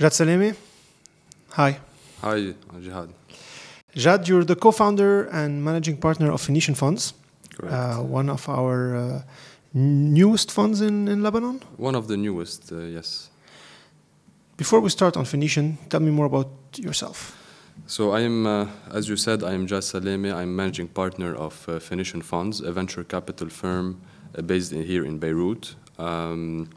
Jad Salameh. Hi. Hi, Jihad. Jad, you're the co-founder and managing partner of Phoenician Funds, uh, one of our uh, newest funds in, in Lebanon. One of the newest, uh, yes. Before we start on Phoenician, tell me more about yourself. So I am, uh, as you said, I am Jad Salameh. I'm managing partner of uh, Phoenician Funds, a venture capital firm uh, based in, here in Beirut. Um,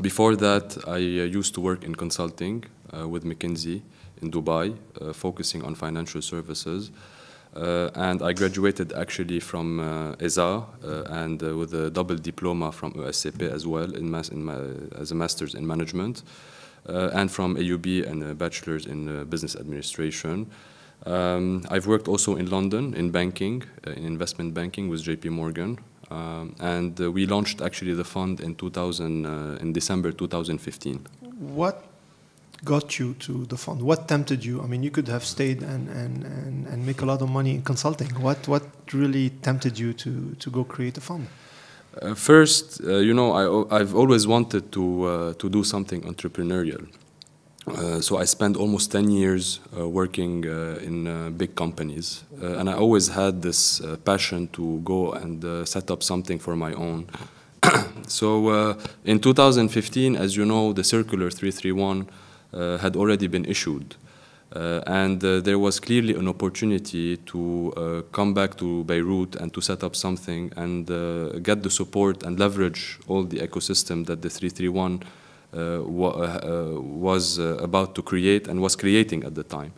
before that, I uh, used to work in consulting uh, with McKinsey in Dubai, uh, focusing on financial services. Uh, and I graduated actually from uh, ESA uh, and with a double diploma from ESCP as well in in as a master's in management, and from AUB and a bachelor's in business administration. Um, I've worked also in London in banking, in investment banking with JP Morgan. Um, and uh, we launched actually the fund in 2000 uh, in December 2015. What got you to the fund? What tempted you? I mean, you could have stayed and, and, and, and make a lot of money in consulting. What, what really tempted you to, to go create a fund? Uh, first, uh, you know, I, I've always wanted to, uh, to do something entrepreneurial. Uh, so I spent almost 10 years uh, working uh, in uh, big companies. Uh, and I always had this passion to go and set up something for my own. so in 2015, as you know, the Circular 331 uh, had already been issued. And there was clearly an opportunity to come back to Beirut and to set up something and get the support and leverage all the ecosystem that the 331 uh, wa- uh, was uh, about to create and was creating at the time.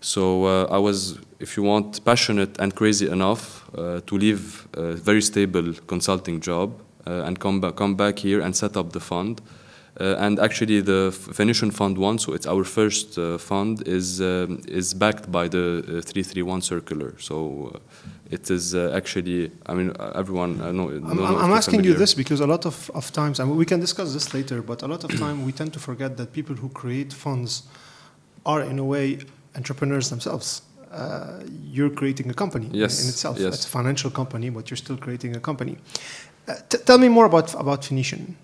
So uh, I was, if you want, passionate and crazy enough uh, to leave a very stable consulting job uh, and come back, come back here and set up the fund. Uh, and actually, the Phoenician Fund One, so it's our first uh, fund, is um, is backed by the uh, 331 circular. So uh, it is uh, actually, I mean, everyone. I know. I'm, I'm, I'm asking you this because a lot of, of times, I mean, we can discuss this later, but a lot of time we tend to forget that people who create funds are, in a way, entrepreneurs themselves. Uh, you're creating a company in- Yes, in itself. yes. It's a financial company, but you're still creating a company. Uh, t- tell me more about, about Phoenician.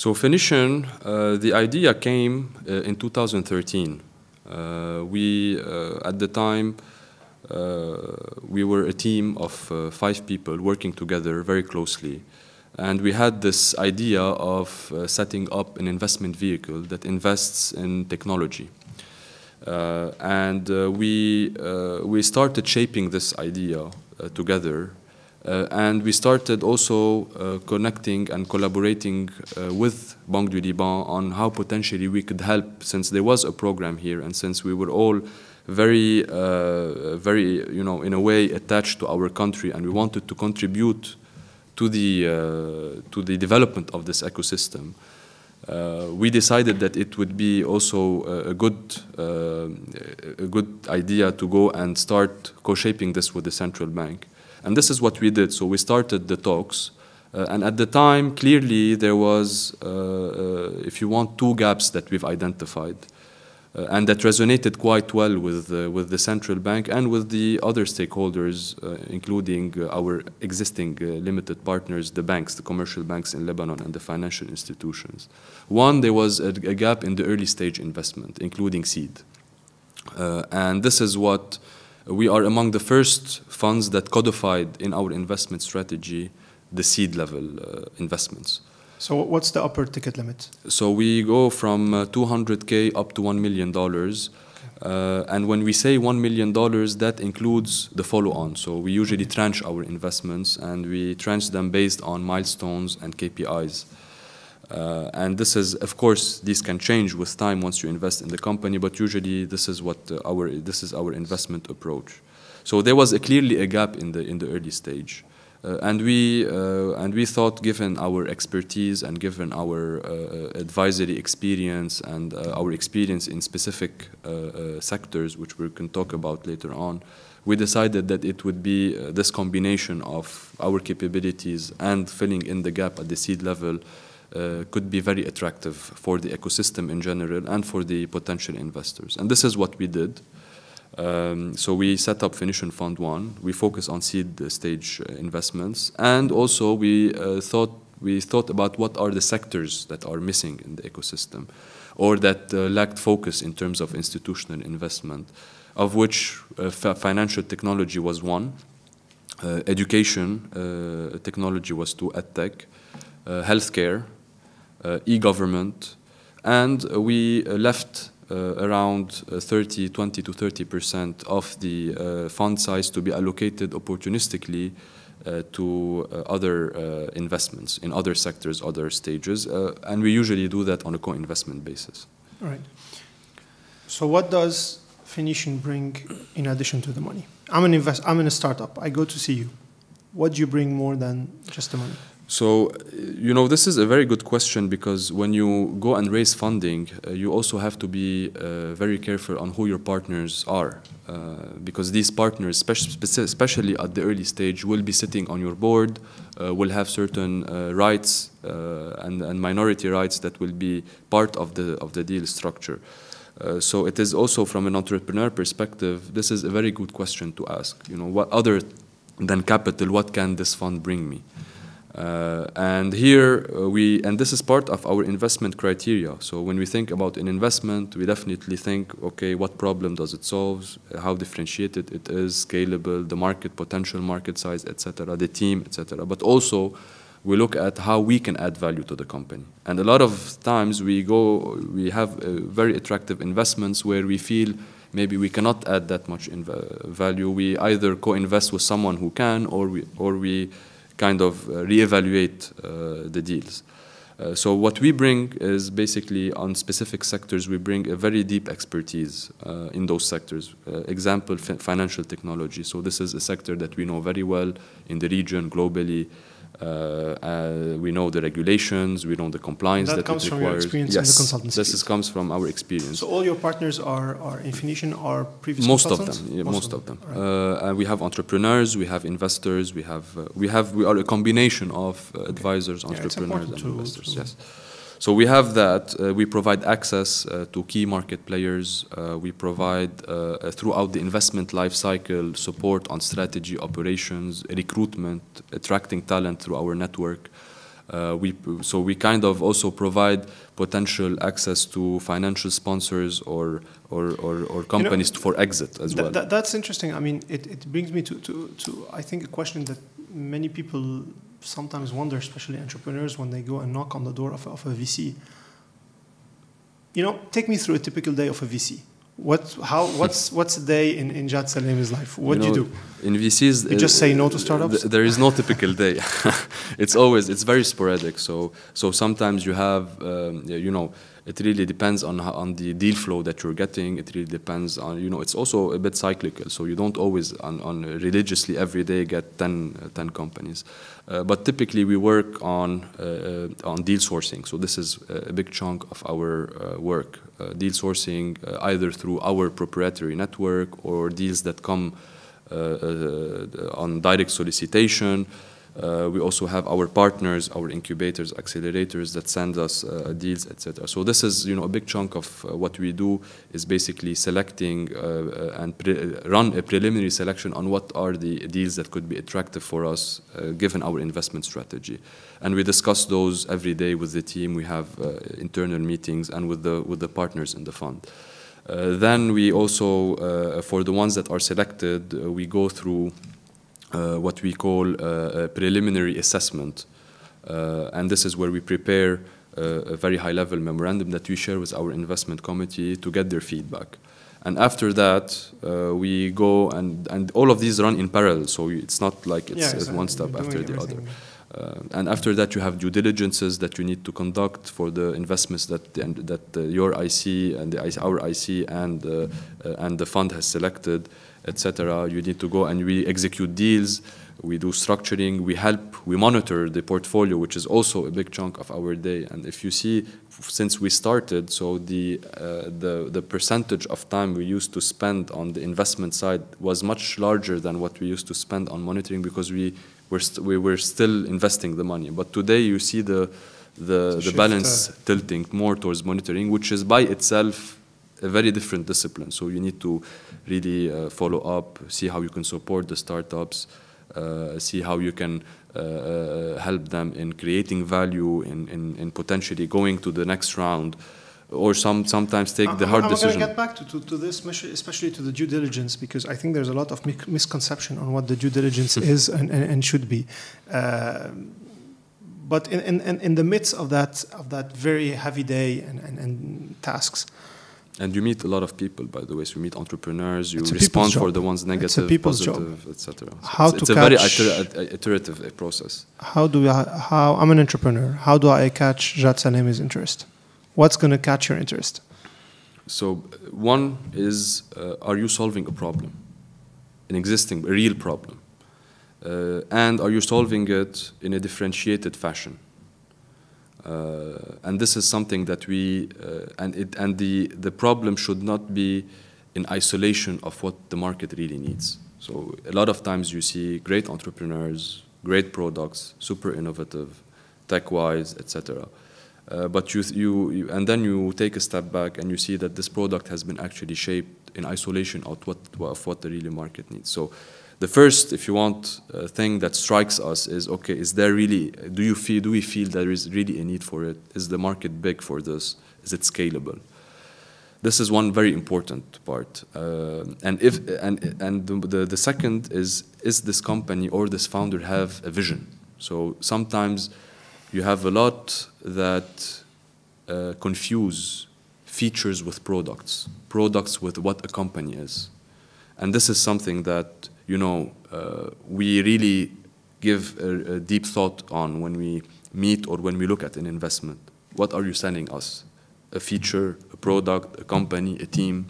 So Phoenician, uh, the idea came uh, in 2013. Uh, we, at the time, we were a team of five people working together very closely. And we had this idea of uh, setting up an investment vehicle that invests in technology. Uh, and uh, we, we started shaping this idea together. Uh, and we started also uh, connecting and collaborating uh, with Banque du Liban on how potentially we could help, since there was a program here, and since we were all very, uh, very, you know, in a way attached to our country, and we wanted to contribute to the uh, to the development of this ecosystem. Uh, we decided that it would be also a, good a good idea to go and start co-shaping this with the central bank, and this is what we did. So we started the talks, uh, and at the time, clearly there was, uh, uh, if you want, two gaps that we've identified. Uh, and that resonated quite well with, uh, with the central bank and with the other stakeholders, including our existing limited partners, the banks, the commercial banks in Lebanon, and the financial institutions. One, there was a, a gap in the early stage investment, including seed. And this is what we are among the first funds that codified in our investment strategy the seed level uh, investments. So, what's the upper ticket limit? So we go from uh, 200k up to 1 million dollars. Uh, and when we say $1 million, that includes the follow on. So we usually tranche our investments and we tranche them based on milestones and KPIs. Uh, and this is, of course, these can change with time once you invest in the company, but usually this is what uh, our this is our investment approach. So there was a, clearly a gap in the in the early stage. Uh, and we uh, and we thought, given our expertise and given our uh, advisory experience and uh, our experience in specific uh, uh, sectors, which we can talk about later on, we decided that it would be uh, this combination of our capabilities and filling in the gap at the seed level uh, could be very attractive for the ecosystem in general and for the potential investors. And this is what we did. Um, so we set up Phoenician Fund One. We focus on seed stage uh, investments, and also we uh, thought we thought about what are the sectors that are missing in the ecosystem or that uh, lacked focus in terms of institutional investment, of which uh, financial technology was one, uh, education uh, technology was two, edtech, healthcare, e-government, and we left uh, around uh, 30, 20 to 30 percent of the uh, fund size to be allocated opportunistically to other investments in other sectors, other stages, and we usually do that on a co-investment basis. All right. So what does Phoenician bring in addition to the money? I'm an invest. I'm in a startup. I go to see you. What do you bring more than just the money? So, you know, this is a very good question because when you go and raise funding, uh, you also have to be uh, very careful on who your partners are. Uh, because these partners, especially at the early stage, will be sitting on your board, uh, will have certain uh, rights uh, and, and, minority rights that will be part of the, of the deal structure. so it is also from an entrepreneur perspective, this is a very good question to ask. You know, what other than capital, what can this fund bring me? Uh, and here uh, we, and this is part of our investment criteria. So when we think about an investment, we definitely think, okay, what problem does it solve? How differentiated it is, scalable, the market potential, market size, etc., the team, etc. But also, we look at how we can add value to the company. And a lot of times we go, we have uh, very attractive investments where we feel maybe we cannot add that much value. We either co-invest with someone who can, or we, or we kind of uh, reevaluate uh, the deals. Uh, so what we bring is basically on specific sectors, we bring a very deep expertise in those sectors. Example, financial technology. So this is a sector that we know very well in the region, globally. Uh, uh, we know the regulations, we know the compliance that, that comes from your experience yes, in the consultancy. This is, comes from our experience. So all your partners are, are in Phoenician are previous most of them. Yeah, most, most, of them. them. Right. Uh, we have entrepreneurs, we have investors, we have uh, we have we are a combination of uh, advisors, okay. entrepreneurs, yeah, and investors. To yes. So we have that. Uh, we provide access uh, to key market players. Uh, we provide uh, throughout the investment life cycle support on strategy, operations, recruitment, attracting talent through our network. Uh, we, so we kind of also provide potential access to financial sponsors or, or, or, or companies you know, for exit as well. that's interesting. I mean, it, it brings me to, to, to, I think, a question that many people sometimes wonder, especially entrepreneurs, when they go and knock on the door of, of a VC. You know, take me through a typical day of a VC. What, how, what's, what's a day in, in Jad Salameh's life? What you do you do? In VCs, you just say no to startups. Th there is no typical day. it's always it's very sporadic. So so sometimes you have um, you know it really depends on on the deal flow that you're getting. It really depends on you know it's also a bit cyclical. So you don't always on, on religiously every day get 10, uh, 10 companies. Uh, but typically we work on uh, on deal sourcing. So this is a big chunk of our uh, work. Uh, deal sourcing uh, either through our proprietary network or deals that come on direct solicitation. Uh, we also have our partners, our incubators, accelerators that send us uh, deals, etc. So this is, you know, a big chunk of uh, what we do is basically selecting uh, uh, and run a preliminary selection on what are the deals that could be attractive for us uh, given our investment strategy. And we discuss those every day with the team. We have internal meetings and with the with the partners in the fund. Then we also, for the ones that are selected, we go through uh, what we call uh, a preliminary assessment. Uh, and this is where we prepare a very high level memorandum that we share with our investment committee to get their feedback. And after that, uh, we go and, and all of these run in parallel. So it's not like it's, yeah, exactly. one step after the other. Uh, and after that, you have due diligences that you need to conduct for the investments that that uh, your IC and the, our IC and and the fund has selected etc. You need to go and we execute deals, we do structuring, we help, we monitor the portfolio, which is also a big chunk of our day. And if you see, since we started, so the, uh, the, the percentage of time we used to spend on the investment side was much larger than what we used to spend on monitoring because we were, we were still investing the money. But today you see the, the, the balance uh, tilting more towards monitoring, which is by itself a very different discipline. So you need to really uh, follow up, see how you can support the startups, uh, see how you can uh, help them in creating value, in, in, in potentially going to the next round, or some sometimes take the hard I'm, decision. I'm going to get back to, to, to this, especially to the due diligence, because I think there's a lot of misconception on what the due diligence is and, and, and, should be. Uh, but in, in, in the midst of that, of that very heavy day and, and, and tasks, and you meet a lot of people, by the way. So you meet entrepreneurs. You respond for the ones negative, positive, etc. So how it's, to it's a very iter iterative process. How do I, how I'm an entrepreneur? How do I catch Jad Salameh's interest? What's going to catch your interest? So one is, uh, are you solving a problem, an existing, a real problem, uh, and are you solving it in a differentiated fashion? Uh, and this is something that we, uh, and, it, and the, the problem should not be in isolation of what the market really needs. So a lot of times you see great entrepreneurs, great products, super innovative, tech-wise, etc. Uh, but you, you, you, and then you take a step back and you see that this product has been actually shaped in isolation of what, of what the real market needs. So the first, if you want, uh, thing that strikes us is, okay, is there really, do you feel, do we feel there is really a need for it? Is the market big for this? Is it scalable? This is one very important part. Uh, and if, and, and the, the, the second is, is this company or this founder have a vision? So sometimes you have a lot that uh, confuse features with products, products with what a company is. And this is something that you know, uh, we really give a, a, deep thought on when we meet or when we look at an investment. What are you selling us? A feature, a product, a company, a team?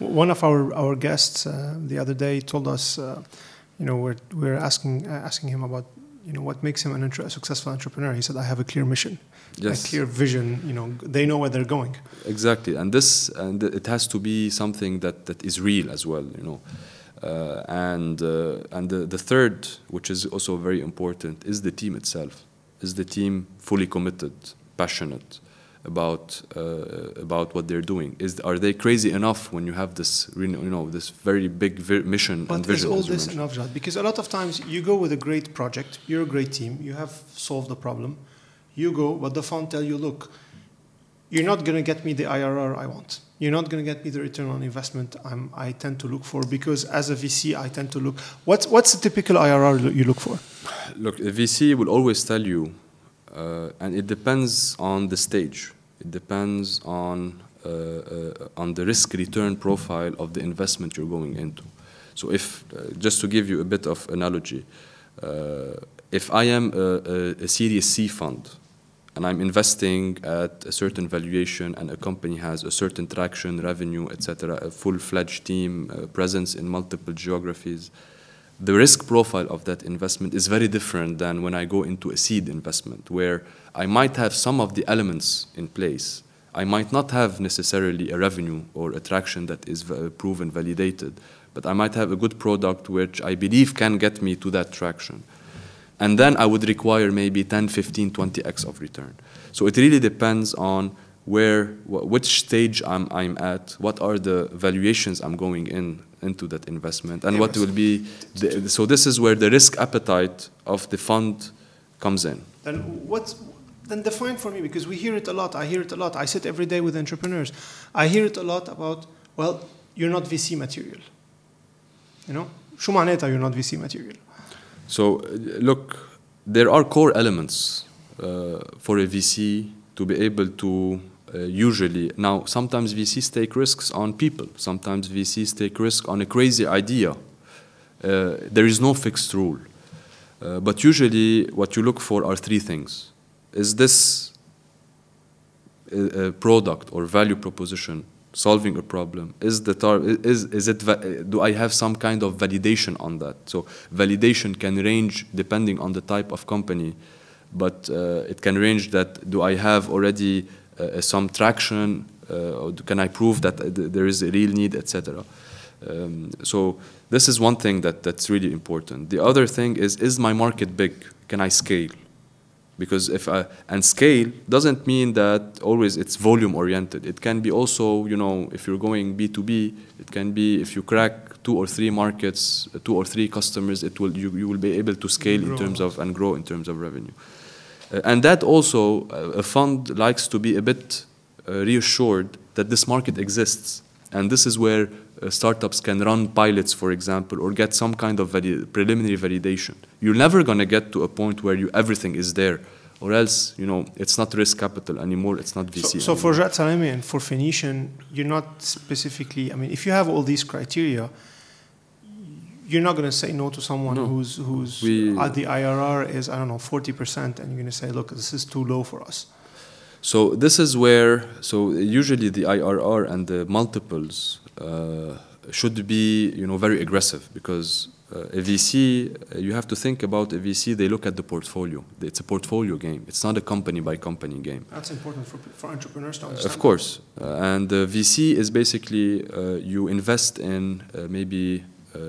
One of our, our guests uh, the other day told us, uh, you know, we're, we're asking, uh, asking him about, you know, what makes him an a successful entrepreneur. He said, I have a clear mission. Yes. a clear vision you know they know where they're going exactly and this and it has to be something that that is real as well you know uh, and uh, and the, the third, which is also very important, is the team itself. Is the team fully committed, passionate about uh, about what they're doing? Is are they crazy enough when you have this you know this very big vi mission but and vision? But is all this enough, Jad? Because a lot of times you go with a great project, you're a great team, you have solved the problem, you go, but the fund tell you, look, you're not going to get me the IRR I want you're not going to get me the return on investment I'm, i tend to look for because as a VC, I tend to look. What's, what's the typical IRR you look for? Look, a VC will always tell you, and it depends on the stage. It depends on, uh, uh, on the risk return profile of the investment you're going into. So if, uh, just to give you a bit of analogy, uh, if I am a, a, Series C fund, and I'm investing at a certain valuation and a company has a certain traction, revenue, etc., a full-fledged team, uh, presence in multiple geographies, the risk profile of that investment is very different than when I go into a seed investment where I might have some of the elements in place. I might not have necessarily a revenue or attraction that is proven, validated, but I might have a good product which I believe can get me to that traction and then I would require maybe 10, 15, 20x of return. So it really depends on where, which stage I'm, I'm at, what are the valuations I'm going in into that investment, and what will be. The, so this is where the risk appetite of the fund comes in. Then what's then define for me because we hear it a lot. I hear it a lot. I sit every day with entrepreneurs. I hear it a lot about well, you're not VC material. You know, شو معناتها you're not VC material? So, uh, look, there are core elements uh, for a VC to be able to uh, usually. Now sometimes VCs take risks on people. Sometimes VCs take risk on a crazy idea. Uh, there is no fixed rule. Uh, but usually what you look for are three things. Is this a, a product or value proposition solving a problem? Is the tar is is it do I have some kind of validation on that? So validation can range depending on the type of company but uh, it can range that do I have already uh, some traction uh, can I prove that there is a real need etc um, so this is one thing that that's really important. The other thing is is my market big? Can I scale? Because if I, and scale doesn't mean that always it's volume oriented. It can be also, you know, if you're going B2B, it can be if you crack two or three markets, two or three customers, it will, you, you will be able to scale in terms of, and grow in terms of revenue. Uh, and that also, uh, a fund likes to be a bit uh, reassured that this market exists. And this is where uh, startups can run pilots, for example, or get some kind of preliminary validation. You're never going to get to a point where you, everything is there, or else, you know, it's not risk capital anymore, it's not VC. So, so for Jad Salameh and for Phoenician, you're not specifically, I mean, if you have all these criteria, you're not going to say no to someone No. who's, who's We- uh, the IRR is, I don't know, 40%, and you're going to say, look, this is too low for us. So this is where, so usually the IRR and the multiples uh, should be, you know, very aggressive because uh, a VC, uh, you have to think about a VC, they look at the portfolio. It's a portfolio game. It's not a company by company game. That's important for, for entrepreneurs to understand. Of course. Uh, and the VC is basically uh, you invest in uh, maybe, uh,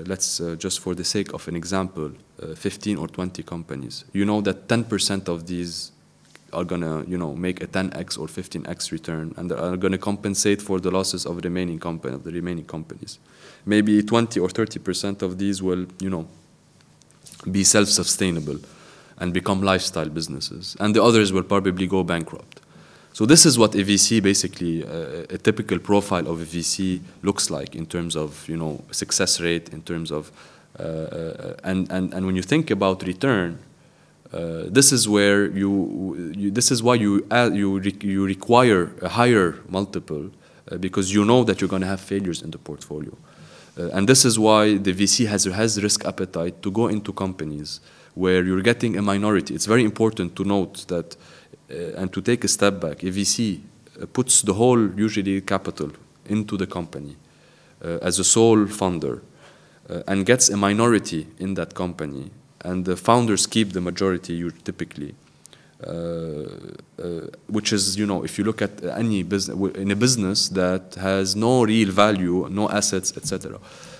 let's uh, just for the sake of an example, uh, 15 or 20 companies. You know that 10% of these are gonna, you know, make a 10x or 15x return, and they are gonna compensate for the losses of remaining company of the remaining companies. Maybe 20 or 30% of these will, you know, be self-sustainable and become lifestyle businesses, and the others will probably go bankrupt. So this is what a VC basically, uh, a typical profile of a VC looks like in terms of you know success rate, in terms of, uh, uh, and, and and when you think about return, uh, this is where you, you this is why you add, you re- you require a higher multiple uh, because you know that you're going to have failures in the portfolio. Uh, and this is why the VC has, has risk appetite to go into companies where you're getting a minority. It's very important to note that uh, and to take a step back. A VC uh, puts the whole, usually, capital into the company uh, as a sole funder uh, and gets a minority in that company, and the founders keep the majority typically. Uh, uh, which is, you know, if you look at any business in a business that has no real value, no assets, etc.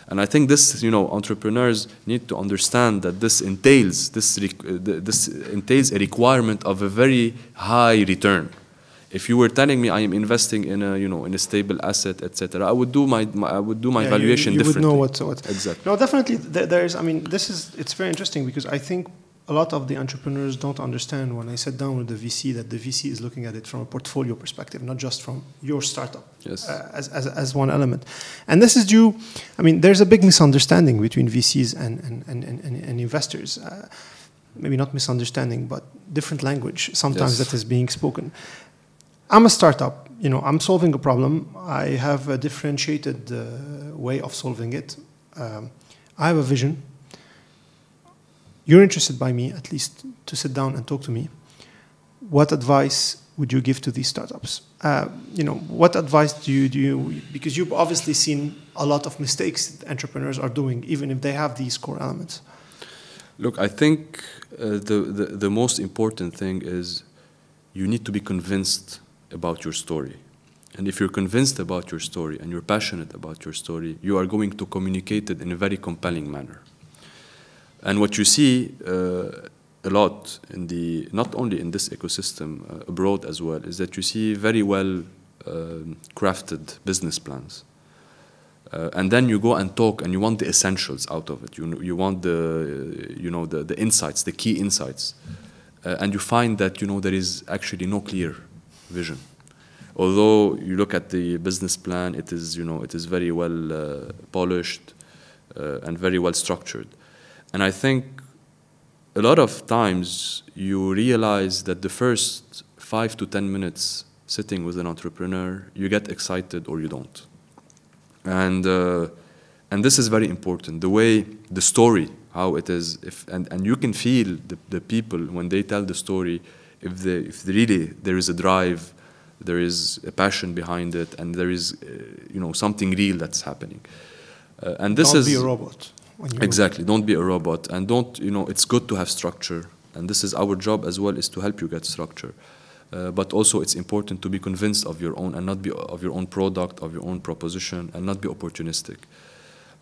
And I think this, you know, entrepreneurs need to understand that this entails this uh, th- this entails a requirement of a very high return. If you were telling me I am investing in a, you know, in a stable asset, etc., I would do my, my I would do my Yeah, you- valuation you, differently. would know what, what. Exactly. No, definitely. There's. I mean, this is. It's very interesting because I think a lot of the entrepreneurs don't understand when I sit down with the VC that the VC is looking at it from a portfolio perspective, not just from your startup Yes. uh, as, as, as one element. And this is due. I mean, there's a big misunderstanding between VCs and and, and, and, and investors. Uh, maybe not misunderstanding, but different language sometimes Yes. that is being spoken. I'm a startup. You know, I'm solving a problem. I have a differentiated uh, way of solving it. Um, I have a vision. You're interested by me, at least, to sit down and talk to me. What advice would you give to these startups? Uh, you know, what advice do you do? You, because you've obviously seen a lot of mistakes that entrepreneurs are doing, even if they have these core elements. Look, I think uh, the, the, the most important thing is you need to be convinced about your story. And if you're convinced about your story and you're passionate about your story, you are going to communicate it in a very compelling manner. And what you see uh, a lot in the, not only in this ecosystem, uh, abroad as well, is that you see very well um crafted business plans. Uh, and then you go and talk and you want the essentials out of it. You, you want the, uh, you know, the, the insights, the key insights. Uh, and you find that, you know, there is actually no clear vision. Although you look at the business plan, it is, you know, it is very well uh, polished uh, and very well structured. And I think a lot of times you realize that the first five to ten minutes sitting with an entrepreneur, you get excited or you don't. And uh, and this is very important. The way the story how it is if and, and you can feel the, the people when they tell the story if they if really there is a drive there is a passion behind it and there is uh, you know something real that's happening. Uh, and this Don't is be a robot. When you exactly don't be a robot and don't you know it's good to have structure and this is our job as well is to help you get structure uh, but also it's important to be convinced of your own and not be of your own product of your own proposition and not be opportunistic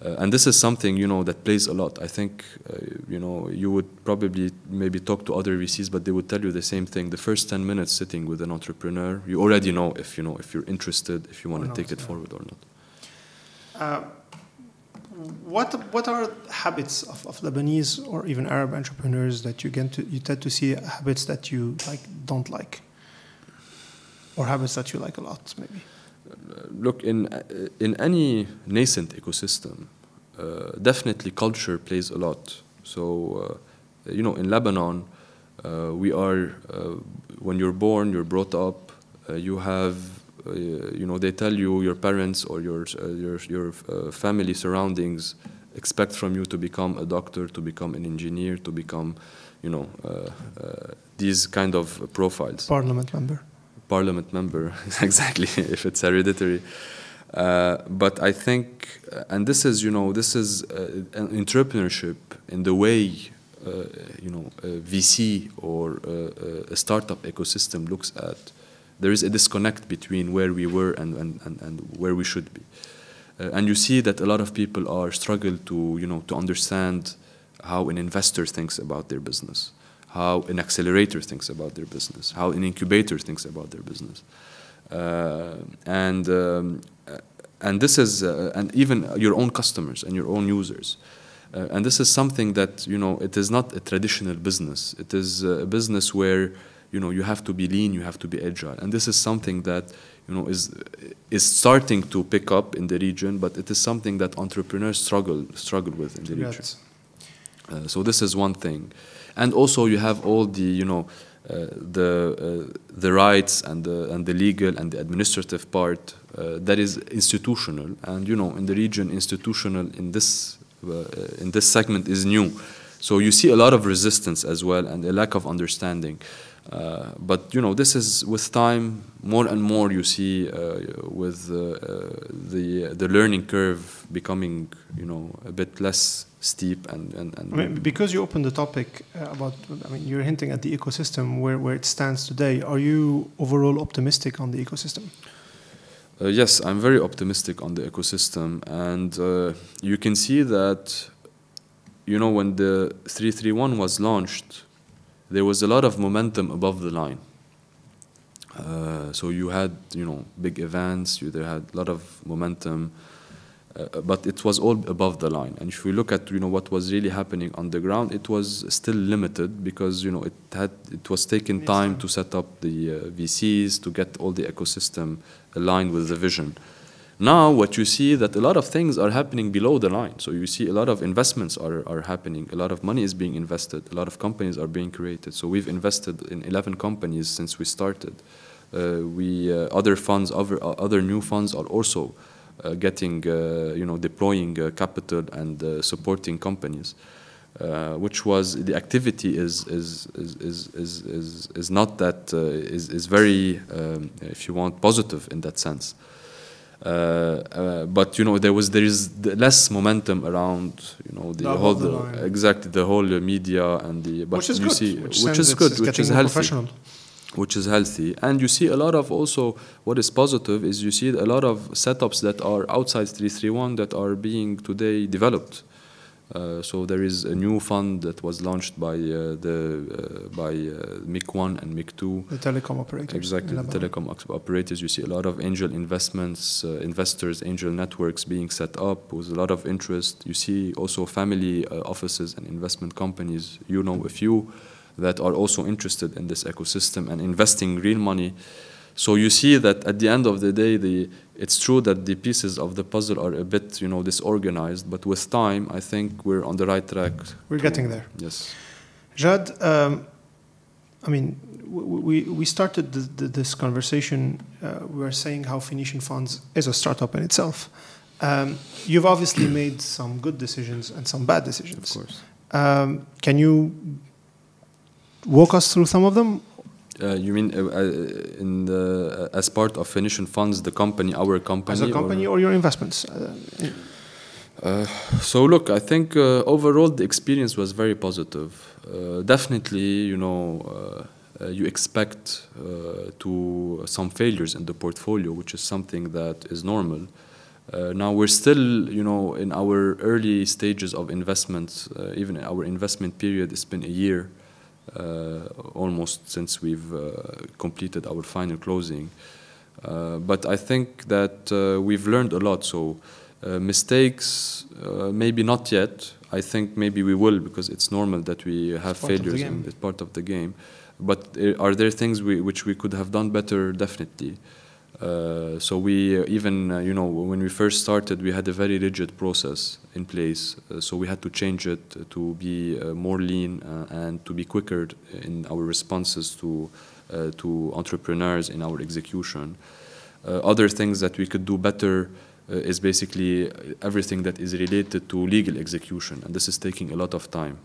Uh, and this is something you know that plays a lot. I think uh, you know you would probably maybe talk to other VCs, but they would tell you the same thing. The first ten minutes sitting with an entrepreneur, you already know if you know if you're interested, if you want to take it yeah. forward or not. Uh, what what are habits of, of Lebanese or even Arab entrepreneurs that you get to you tend to see habits that you like don't like, or habits that you like a lot maybe? look in in any nascent ecosystem, uh, definitely culture plays a lot. So, uh, you know, in Lebanon, uh, we are uh, when you're born, you're brought up, uh, you have. Uh, you know, they tell you your parents or your your your family surroundings expect from you to become a doctor, to become an engineer, to become, you know, these kind of profiles. Parliament member parliament member, exactly, if it's hereditary. Uh, but I think, uh, and this is, you know, this is uh, an entrepreneurship in the way, uh, you know, VC or a startup ecosystem looks at. There is a disconnect between where we were and, and, and, and where we should be. Uh, and you see that a lot of people are struggle to, you know, to understand how an investor thinks about their business how an accelerator thinks about their business, how an incubator thinks about their business. Uh, and, um, uh, and this is, uh, and even your own customers and your own users. Uh, and this is something that, you know, it is not a traditional business. It is a business where, you know, you have to be lean, you have to be agile. And this is something that, you know, is, is starting to pick up in the region, but it is something that entrepreneurs struggle, struggle with in the region. Uh, so this is one thing. And also you have all the you know uh, the uh, the rights and the and the legal and the administrative part uh, that is institutional. And you know in the region institutional in this uh, in this segment is new. So you see a lot of resistance as well and a lack of understanding uh, but you know this is with time more and more you see uh, with the the learning curve becoming you know a bit less steep and, and, and I mean, because you opened the topic uh, about I mean you're hinting at the ecosystem where, where it stands today are you overall optimistic on the ecosystem? Uh, yes I'm very optimistic on the ecosystem and uh, you can see that you know when the 331 was launched there was a lot of momentum above the line uh, so you had you know big events you there had a lot of momentum uh, but it was all above the line. And if we look at you know what was really happening on the ground, it was still limited because you know it had it was taking time to set up the uh, VCs to get all the ecosystem aligned with the vision. Now what you see that a lot of things are happening below the line. So you see a lot of investments are, are happening. A lot of money is being invested. A lot of companies are being created. So we've invested in 11 companies since we started. Uh, we uh, other funds, other other new funds are also uh, getting, uh, you know, deploying uh, capital and supporting companies. Uh, which was the activity is is is is is is, is not that uh, is is very um, if you want positive in that sense. Uh, but you know there was there is less momentum around you know the, the whole the, exactly the whole media and the but which is you good, see which, which is good which is healthy which is healthy. And you see a lot of also what is positive is you see a lot of setups that are outside 331 that are being today developed. Uh, so there is a new fund that was launched by uh, the uh, by uh, MIC1 and MIC2. The telecom operators. Exactly, the telecom operators. You see a lot of angel investments, uh, investors, angel networks being set up with a lot of interest. You see also family uh, offices and investment companies. You know a few that are also interested in this ecosystem and investing real money. So you see that at the end of the day, the, it's true that the pieces of the puzzle are a bit, you know, disorganized. But with time, I think we're on the right track. We're to, getting there. Yes. Jad, um, I mean, we, we started this conversation. Uh, we were saying how Phoenician Funds is a startup in itself. Um, you've obviously made some good decisions and some bad decisions. Of course. Um, can you walk us through some of them? Uh, you mean uh, uh in the uh, as part of Phoenician Funds, the company, our company, as a company, or, or your investments? Uh, so look, I think overall the experience was very positive. definitely, you know, you expect to some failures in the portfolio, which is something that is normal. Uh, now we're still, you know, in our early stages of investment. Uh, even our investment period, it's been a year uh, Uh, almost since we've uh, completed our final closing. Uh, but I think that uh, we've learned a lot. So uh, mistakes, maybe not yet. I think maybe we will because it's normal that we have failures and it's part of the game. But are there things we, which we could have done better? Definitely. Uh, so we uh, even uh, you know when we first started we had a very rigid process in place uh, so we had to change it to be uh, more lean and to be quicker in our responses to to entrepreneurs in our execution. Other things that we could do better is basically everything that is related to legal execution and this is taking a lot of time.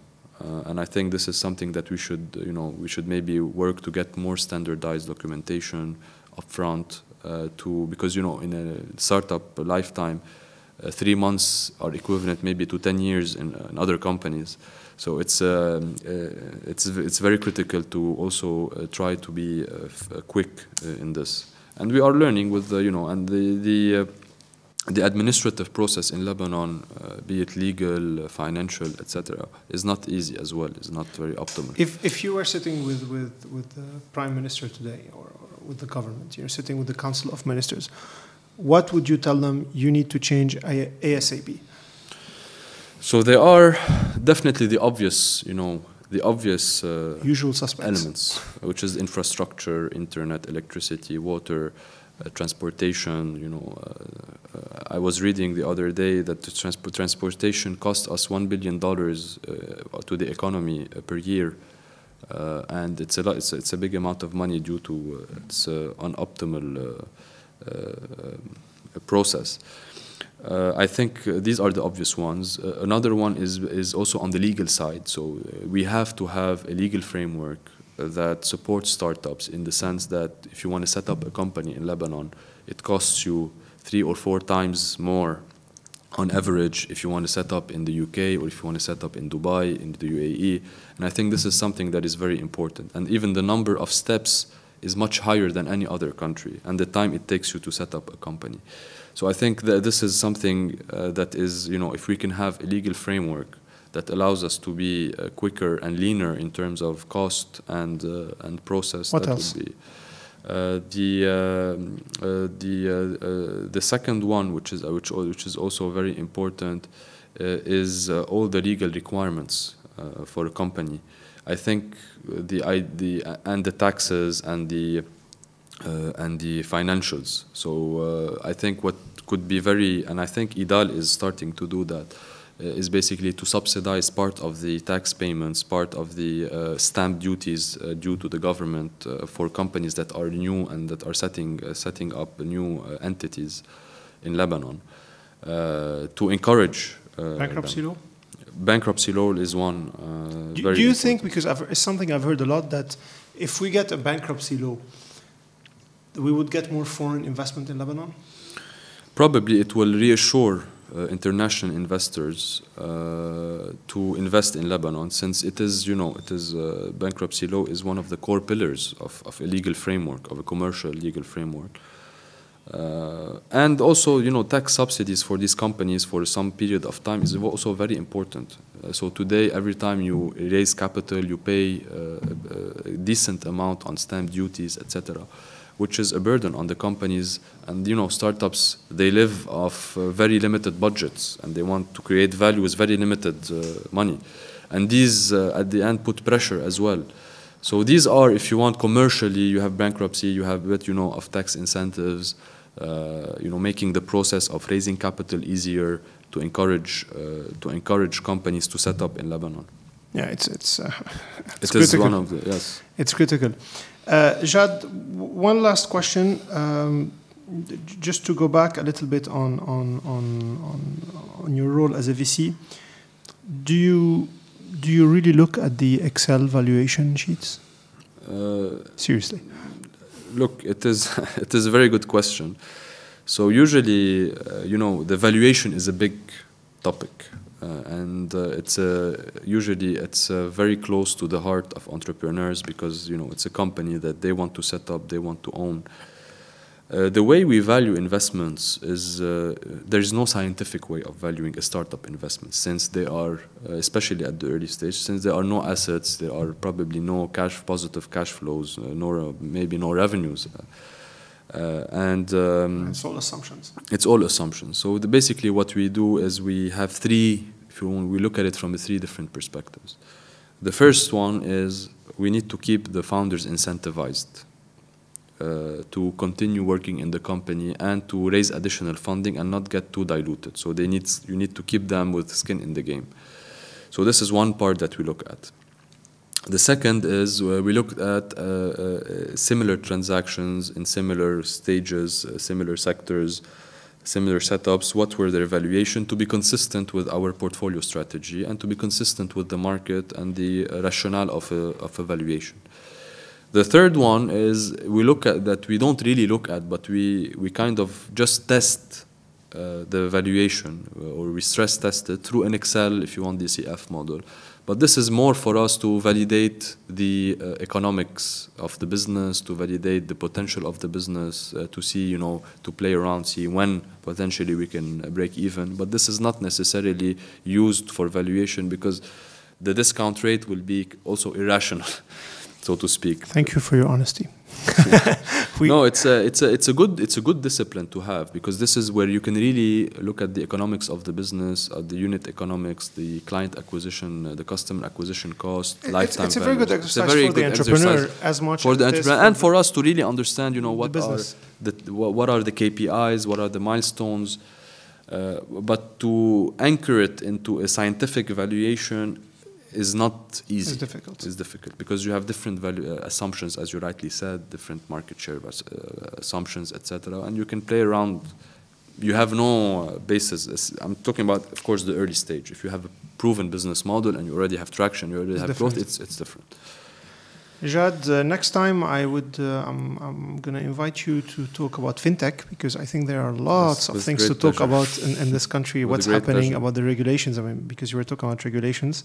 And I think this is something that we should you know we should maybe work to get more standardized documentation upfront Uh, to because you know in a startup lifetime, uh, three months are equivalent maybe to 10 years in, uh, in other companies. So it's um, uh, it's it's very critical to also uh, try to be quick in this, and we are learning with the you know and the the the administrative process in Lebanon, uh, be it legal, uh, financial, etc., is not easy as well. It's not very optimal. If if you were sitting with with with the prime minister today, or with the government, you're sitting with the Council of Ministers, what would you tell them you need to change ASAP? So there are definitely the obvious, you know, the obvious uh, usual suspects elements, which is infrastructure, internet, electricity, water, transportation. You know, uh, uh I was reading the other day that transport transportation costs us one billion dollars uh, to the economy uh, per year uh, and it's a lot, it's, it's, a big amount of money due to uh, its uh, unoptimal process. Uh, I think uh, these are the obvious ones. Uh, another one is is also on the legal side. So we have to have a legal framework that supports startups in the sense that if you want to set up a company in Lebanon, it costs you three or four times more on average if you want to set up in the UK or if you want to set up in Dubai, in the UAE. And I think this is something that is very important. And even the number of steps is much higher than any other country and the time it takes you to set up a company. So I think that this is something uh, that is, you know, if we can have a legal framework that allows us to be uh, quicker and leaner in terms of cost and, uh, and process, what that else? would be uh, the um, uh, the the second one, which is which which is also very important, is all the legal requirements for a company. I think the I, the and the taxes and the uh, and the financials. So uh, I think what could be very, and I think IDAL is starting to do that. Uh, is basically to subsidize part of the tax payments, part of the uh, stamp duties uh, due to the government for companies that are new and that are setting, setting up new entities in Lebanon to encourage bankruptcy law bankruptcy law is one. Uh, do, do, you think because I've, it's something I've heard a lot that if we get a bankruptcy law, we would get more foreign investment in Lebanon? Probably it will reassure uh, international investors uh, to invest in Lebanon, since it is, you know, it is uh, bankruptcy law is one of the core pillars of, of a legal framework, of a commercial legal framework. Uh, and also, you know, tax subsidies for these companies for some period of time is also very important. Uh, so today, every time you raise capital, you pay uh, a decent amount on stamp duties, etc which is a burden on the companies. And you know, startups they live off uh, very limited budgets, and they want to create value with very limited uh, money, and these uh, at the end put pressure as well. So these are, if you want commercially, you have bankruptcy, you have what you know of tax incentives, uh, you know, making the process of raising capital easier to encourage uh, to encourage companies to set up in Lebanon. Yeah, it's it's, uh, it's it is one of the yes. It's critical. Uh, Jad, one last question. Um, just to go back a little bit on, on, on, on, on your role as a VC, do you, do you really look at the Excel valuation sheets? Uh, Seriously? Look, it is, it is a very good question. So usually, uh, you know, the valuation is a big topic. Uh, and uh, it's usually it's uh, very close to the heart of entrepreneurs because you know it's a company that they want to set up, they want to own. Uh, the way we value investments is uh, there is no scientific way of valuing a startup investment since they are, especially at the early stage, since there are no assets, there are probably no cash positive cash flows, nor maybe no revenues, and um, It's all assumptions. it's all assumptions. So the, basically, what we do is we have three. If you want, we look at it from three different perspectives. The first one is we need to keep the founders incentivized uh, to continue working in the company and to raise additional funding and not get too diluted. So they need you need to keep them with skin in the game. So this is one part that we look at. The second is uh, we look at uh, uh, similar transactions in similar stages, uh, similar sectors, similar setups. What were their valuation to be consistent with our portfolio strategy and to be consistent with the market and the uh, rationale of a, of a valuation. The third one is we look at that we don't really look at, but we, we kind of just test uh, the valuation or we stress test it through an Excel, if you want, DCF model. But this is more for us to validate the uh, economics of the business, to validate the potential of the business, uh, to see, you know, to play around, see when potentially we can break even. But this is not necessarily used for valuation because the discount rate will be also irrational, so to speak. Thank you for your honesty. We- no, it's a, it's a, it's a good, it's a good discipline to have because this is where you can really look at the economics of the business, at the unit economics, the client acquisition, uh, the customer acquisition cost, It's, lifetime it's a very good values. It's exercise very for the good entrepreneur exercise as much for the it is entrepreneur and for us to really understand, you know, the what are the, what are the KPIs, what are the milestones, uh, but to anchor it into a scientific evaluation is not easy. It's difficult. It's difficult because you have different value uh, assumptions, as you rightly said, different market share uh, assumptions, etc. And you can play around. You have no uh, basis. I'm talking about, of course, the early stage. If you have a proven business model and you already have traction, you already It's have growth. different. It's it's different. Jad, uh, next time I would, uh, I'm, I'm going to invite you to talk about fintech because I think there are lots of with things to talk pleasure. about in, in this country. With what's happening pleasure. about the regulations? I mean, because you were talking about regulations.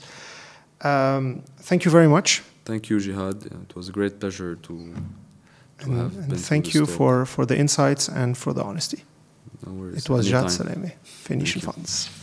Um, thank you very much, Thank you, Jihad. It was a great pleasure to to and, have and thank you for for the insights and for the honesty. No worries. It was Jad Anytime. Salameh, Phoenician Thank you. Funds.